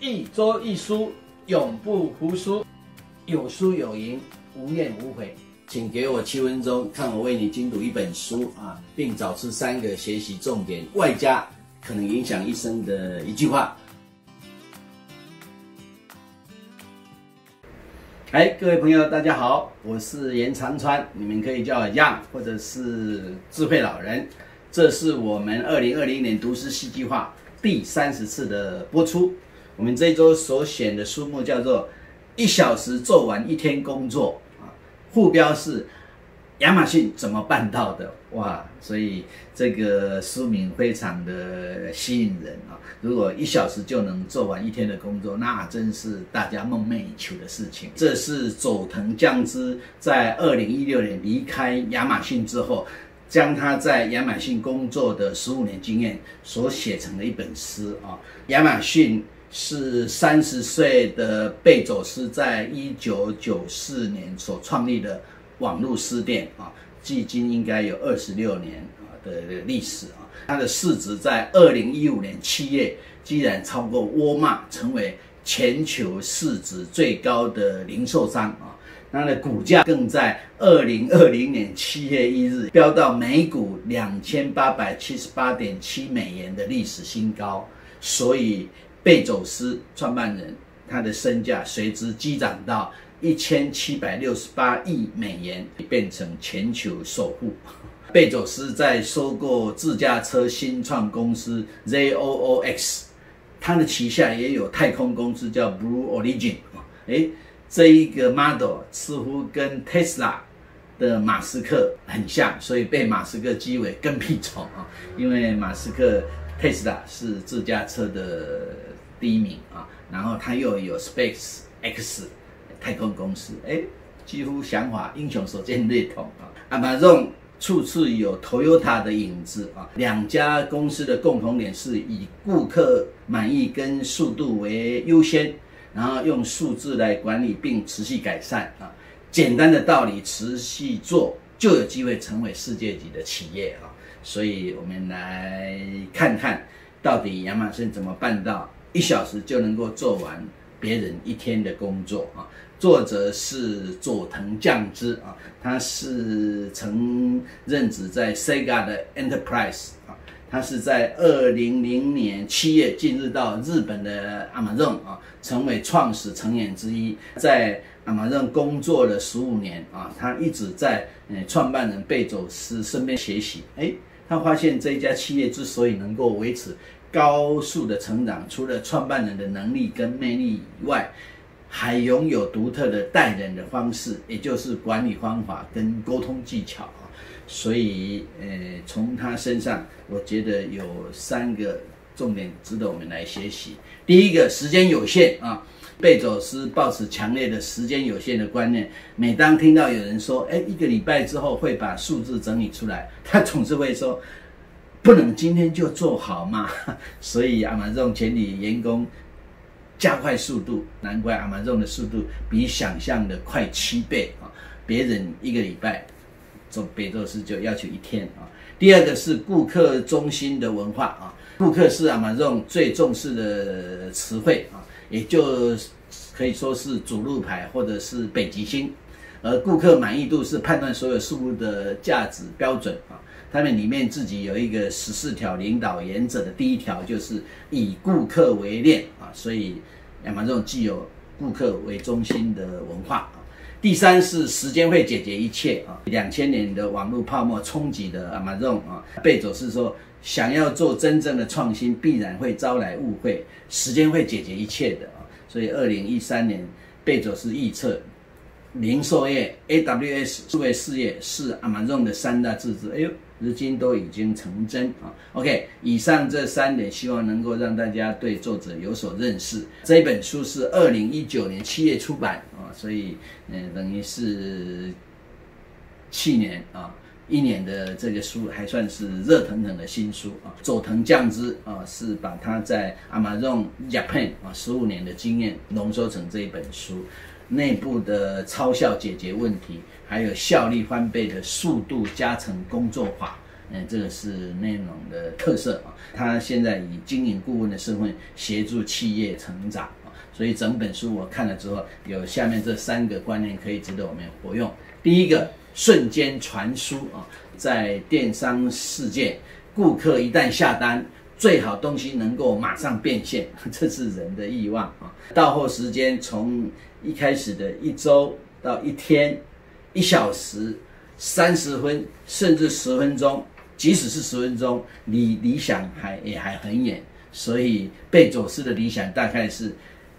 一周一书，永不服输，有输有赢，无怨无悔。请给我七分钟，看我为你精读一本书啊，并找出三个学习重点，外加可能影响一生的一句话。哎，各位朋友，大家好，我是严长川，你们可以叫我 Young，或者是智慧老人。这是我们二零二零年读诗戏剧化第三十次的播出。我们这一周所选的书目叫做《一小时做完一天工作》啊，副标是亚马逊怎么办到的？哇，所以这个书名非常的吸引人啊！如果一小时就能做完一天的工作，那真是大家梦寐以求的事情。这是佐藤将之在二零一六年离开亚马逊之后，将他在亚马逊工作的十五年经验所写成的一本诗啊。亚马逊。是三十岁的贝佐斯在一九九四年所创立的网络书店啊，距今应该有二十六年啊的历史啊。它的市值在二零一五年七月，居然超过沃尔玛，成为全球市值最高的零售商啊。它的股价更在二零二零年七月一日飙到每股两千八百七十八点七美元的历史新高，所以。贝佐斯创办人，他的身价随之激涨到一千七百六十八亿美元，变成全球首富。贝佐斯在收购自驾车新创公司 ZOOX，他的旗下也有太空公司叫 Blue Origin。哎，这一个 model 似乎跟 Tesla 的马斯克很像，所以被马斯克讥为跟屁虫啊，因为马斯克。Tesla 是自驾车的第一名啊，然后他又有 Space X 太空公司，哎，几乎想法英雄所见略同啊。Amazon 处处有 Toyota 的影子啊，两家公司的共同点是以顾客满意跟速度为优先，然后用数字来管理并持续改善啊。简单的道理，持续做就有机会成为世界级的企业啊。所以，我们来看看到底亚马逊怎么办到一小时就能够做完别人一天的工作啊？作者是佐藤将之啊，他是曾任职在 Sega 的 Enterprise 啊，他是在二零零年七月进入到日本的 Amazon 啊，成为创始成员之一，在 Amazon 工作了十五年啊，他一直在呃创办人贝佐斯身边学习，哎。他发现这一家企业之所以能够维持高速的成长，除了创办人的能力跟魅力以外，还拥有独特的待人的方式，也就是管理方法跟沟通技巧啊。所以，呃，从他身上，我觉得有三个重点值得我们来学习。第一个，时间有限啊。贝佐斯抱持强烈的时间有限的观念，每当听到有人说“哎，一个礼拜之后会把数字整理出来”，他总是会说：“不能今天就做好吗？” 所以阿马仲全体员工加快速度，难怪阿马仲的速度比想象的快七倍啊！别人一个礼拜做贝佐斯就要求一天啊。第二个是顾客中心的文化啊，顾客是阿马仲最重视的词汇啊。也就可以说是主路牌或者是北极星，而顾客满意度是判断所有事物的价值标准啊。他们里面自己有一个十四条领导原则的第一条就是以顾客为链啊，所以亚马逊既有顾客为中心的文化啊。第三是时间会解决一切啊。两千年的网络泡沫冲击的亚马逊啊，贝佐斯说。想要做真正的创新，必然会招来误会。时间会解决一切的啊！所以，二零一三年，贝佐斯预测，零售业、AWS 数位事业是 Amazon 的三大支柱。哎呦，如今都已经成真啊！OK，以上这三点，希望能够让大家对作者有所认识。这本书是二零一九年七月出版啊，所以，嗯，等于是去年啊。一年的这个书还算是热腾腾的新书啊，佐藤将之啊是把他在 Amazon Japan 啊十五年的经验浓缩成这一本书，内部的超效解决问题，还有效率翻倍的速度加成工作法，嗯，这个是内容的特色啊。他现在以经营顾问的身份协助企业成长啊，所以整本书我看了之后，有下面这三个观念可以值得我们活用。第一个，瞬间传输啊，在电商世界，顾客一旦下单，最好东西能够马上变现，这是人的欲望啊。到货时间从一开始的一周到一天、一小时、三十分，甚至十分钟。即使是十分钟，离理想还也还很远，所以贝佐斯的理想大概是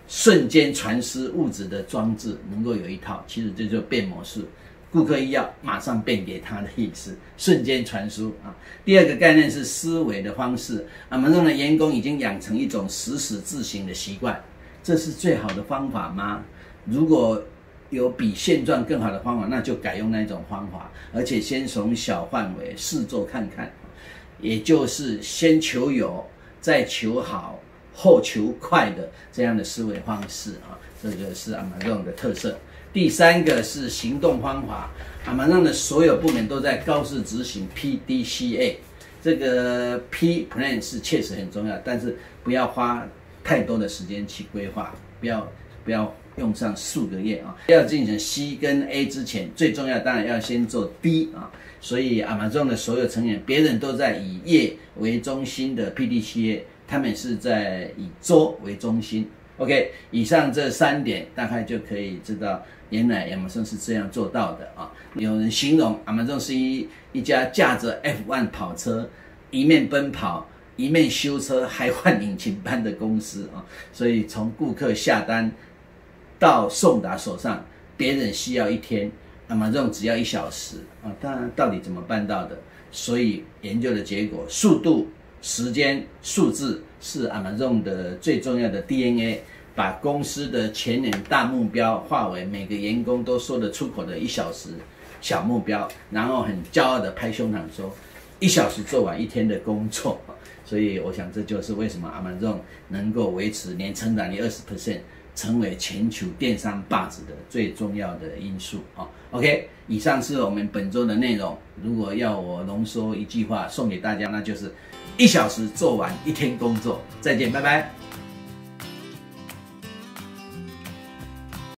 瞬间传输物质的装置能够有一套，其实这就变魔术，顾客一要马上变给他的意思，瞬间传输啊。第二个概念是思维的方式，我们认为员工已经养成一种实时自行的习惯，这是最好的方法吗？如果有比现状更好的方法，那就改用那一种方法，而且先从小范围试做看看，也就是先求有，再求好，后求快的这样的思维方式啊，这个是阿玛诺的特色。第三个是行动方法，阿玛诺的所有部门都在高速执行 PDCA，这个 P plan 是确实很重要，但是不要花太多的时间去规划，不要不要。用上数个月啊，要进行 C 跟 A 之前，最重要当然要先做 D 啊。所以 Amazon 的所有成员，别人都在以业为中心的 PDCA，他们是在以周为中心。OK，以上这三点大概就可以知道，原来亚马逊是这样做到的啊。有人形容 Amazon 是一一家驾着 F1 跑车，一面奔跑，一面修车，还换引擎般的公司啊。所以从顾客下单。到送达手上，别人需要一天，那么这种只要一小时啊。当然，到底怎么办到的？所以研究的结果，速度、时间、数字是 Amazon 的最重要的 DNA。把公司的前年大目标化为每个员工都说得出口的一小时小目标，然后很骄傲的拍胸膛说，一小时做完一天的工作。所以我想这就是为什么 Amazon 能够维持年成长率二十 percent。成为全球电商霸主的最重要的因素啊。OK，以上是我们本周的内容。如果要我浓缩一句话送给大家，那就是一小时做完一天工作。再见，拜拜。